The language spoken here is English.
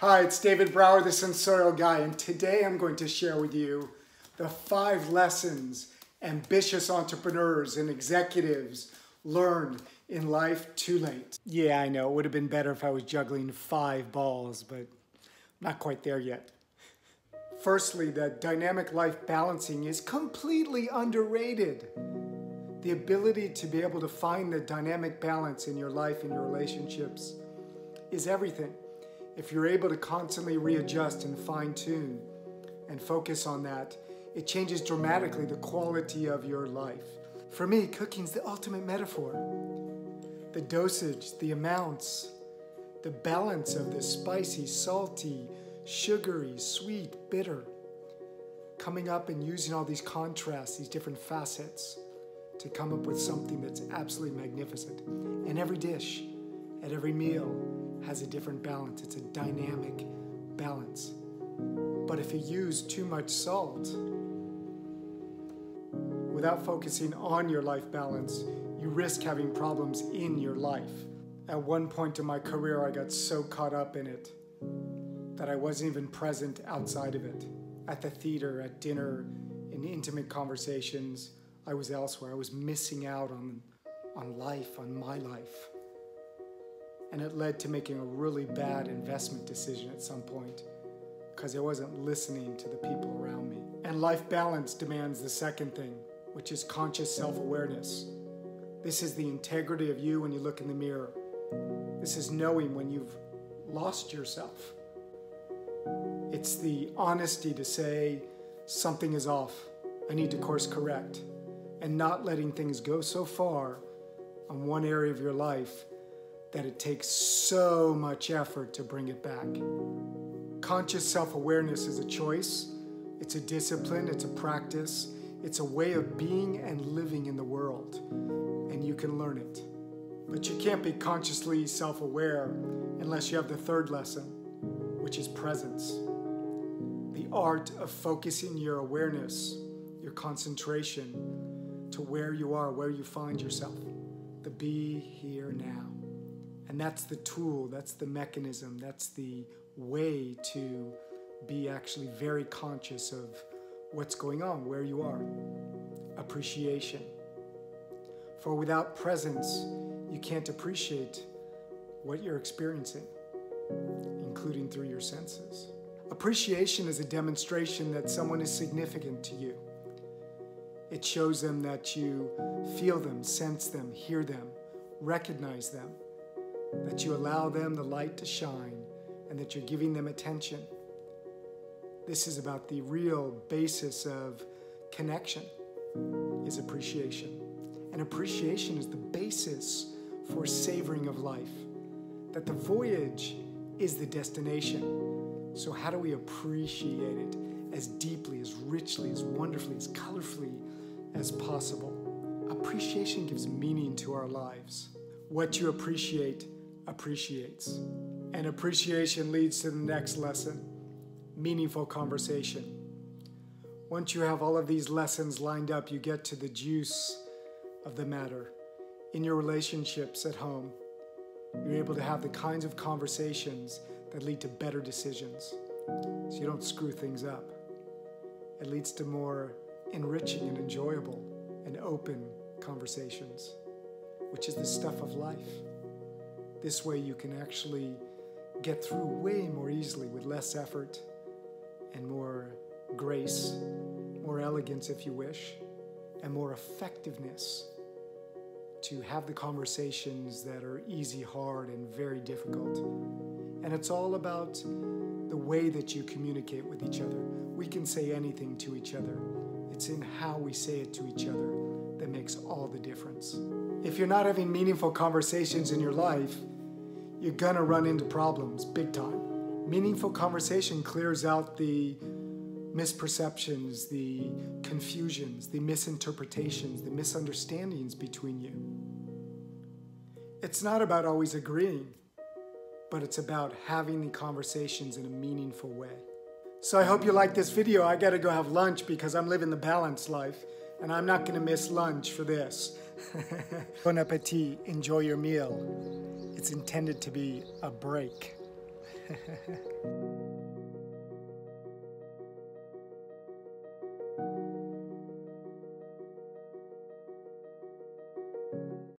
Hi, it's David Brower, the Sensorial Guy, and today I'm going to share with you the five lessons ambitious entrepreneurs and executives learned in life too late. Yeah, I know, it would have been better if I was juggling five balls, but not quite there yet. Firstly, that dynamic life balancing is completely underrated. The ability to be able to find the dynamic balance in your life and your relationships is everything. If you're able to constantly readjust and fine tune and focus on that, it changes dramatically the quality of your life. For me, cooking's the ultimate metaphor. The dosage, the amounts, the balance of the spicy, salty, sugary, sweet, bitter, coming up and using all these contrasts, these different facets to come up with something that's absolutely magnificent. And every dish, at every meal, has a different balance. It's a dynamic balance. But if you use too much salt, without focusing on your life balance, you risk having problems in your life. At one point in my career, I got so caught up in it that I wasn't even present outside of it. At the theater, at dinner, in intimate conversations, I was elsewhere. I was missing out on, on life, on my life and it led to making a really bad investment decision at some point because I wasn't listening to the people around me. And life balance demands the second thing, which is conscious self awareness. This is the integrity of you when you look in the mirror. This is knowing when you've lost yourself. It's the honesty to say something is off, I need to course correct, and not letting things go so far on one area of your life that it takes so much effort to bring it back. Conscious self awareness is a choice, it's a discipline, it's a practice, it's a way of being and living in the world, and you can learn it. But you can't be consciously self aware unless you have the third lesson, which is presence. The art of focusing your awareness, your concentration to where you are, where you find yourself, the be here now. And that's the tool, that's the mechanism, that's the way to be actually very conscious of what's going on, where you are. Appreciation. For without presence, you can't appreciate what you're experiencing, including through your senses. Appreciation is a demonstration that someone is significant to you. It shows them that you feel them, sense them, hear them, recognize them that you allow them the light to shine and that you're giving them attention. This is about the real basis of connection is appreciation. And appreciation is the basis for savoring of life. That the voyage is the destination. So how do we appreciate it as deeply, as richly, as wonderfully, as colorfully as possible? Appreciation gives meaning to our lives. What you appreciate appreciates. And appreciation leads to the next lesson meaningful conversation. Once you have all of these lessons lined up, you get to the juice of the matter. In your relationships at home, you're able to have the kinds of conversations that lead to better decisions. So you don't screw things up. It leads to more enriching and enjoyable and open conversations, which is the stuff of life. This way you can actually get through way more easily with less effort and more grace, more elegance if you wish, and more effectiveness to have the conversations that are easy, hard, and very difficult. And it's all about the way that you communicate with each other. We can say anything to each other. It's in how we say it to each other that makes all the difference. If you're not having meaningful conversations in your life, you're gonna run into problems big time. Meaningful conversation clears out the misperceptions, the confusions, the misinterpretations, the misunderstandings between you. It's not about always agreeing, but it's about having the conversations in a meaningful way. So I hope you like this video. I gotta go have lunch because I'm living the balanced life and I'm not gonna miss lunch for this. bon appetit, enjoy your meal. It's intended to be a break.